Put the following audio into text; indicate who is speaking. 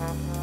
Speaker 1: Mm-hmm.